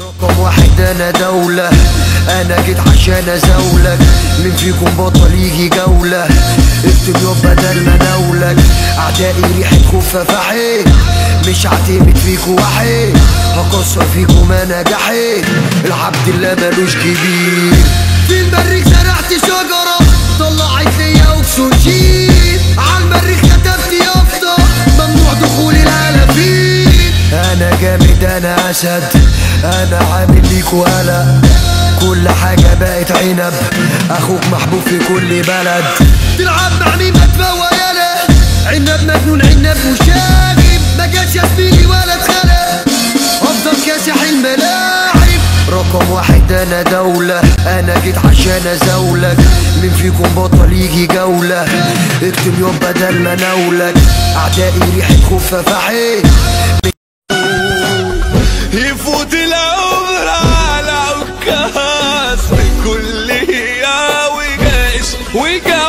رقم واحد أنا دولة. أنا جيت عشان أزولك. مين فيكم بطل يجي جولة. اكتب بدل ما دولك أعدائي ريحة خفة فحي مش هعتمد فيكم وحيد هكسر فيكم ما نجحت العبد الله ملوش كبير. أنا اسد أنا عامل ليكوا قلق كل حاجة بقت عنب. أخوك محبوب في كل بلد. تلعب مع مين ما يالا. عنب مجنون عنب مشاغب ما جاش زميلي ولا اتخلق أفضل كاسح الملاعب رقم واحد أنا دولة. أنا جيت عشان أزولك. مين فيكم بطل يجي جولة؟ اكتب يوم بدل ما نولك أعدائي ريحة خوفة فحيت يفوت العمر على عكاز كل هي وجاش وجاش